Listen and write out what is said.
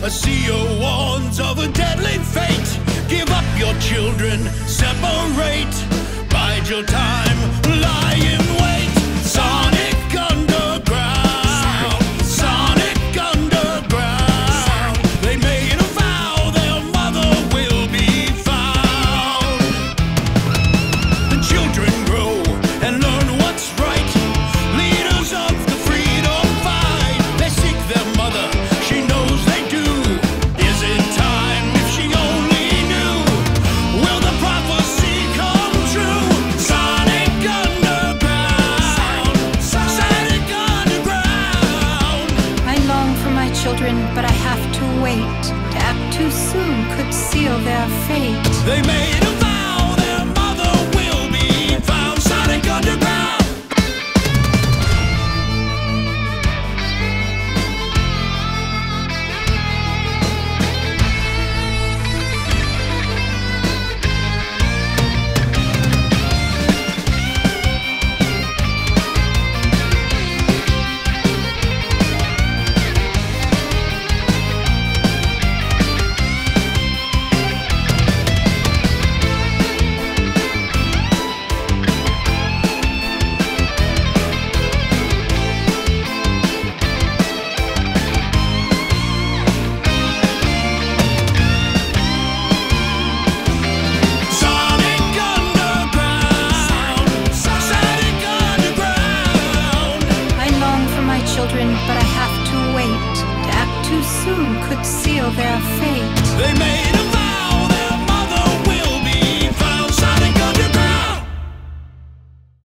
A seer warns of a deadly fate. Give up your children, separate. Bide your time, children, but I have to wait. To act too soon could seal their fate. They made their fate. They may